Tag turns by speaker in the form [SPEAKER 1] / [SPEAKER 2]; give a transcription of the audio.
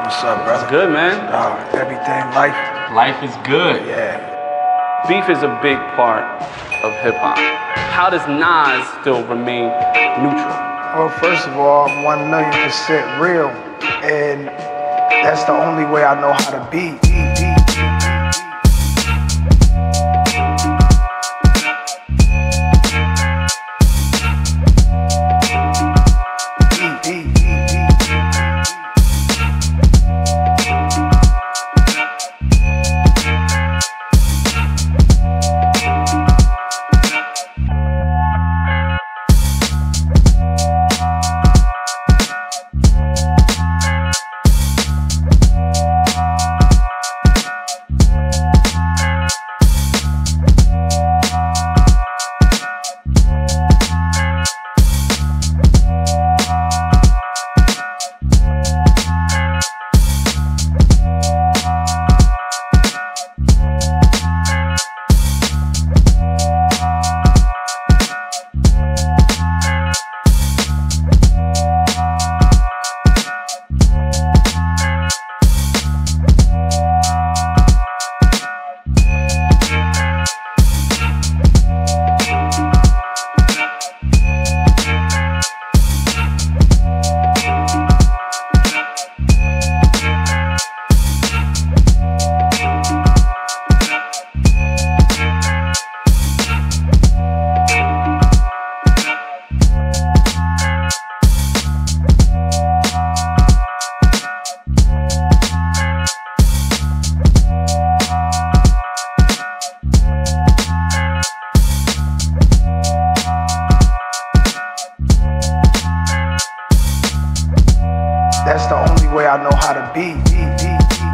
[SPEAKER 1] What's up, brother?
[SPEAKER 2] Good, man.
[SPEAKER 1] Uh, everything, life.
[SPEAKER 3] Life is good.
[SPEAKER 1] Yeah.
[SPEAKER 2] Beef is a big part of hip hop. How does Nas still remain neutral?
[SPEAKER 1] Well, first of all, I'm one million percent real, and that's the only way I know how to be. only way I know how to be.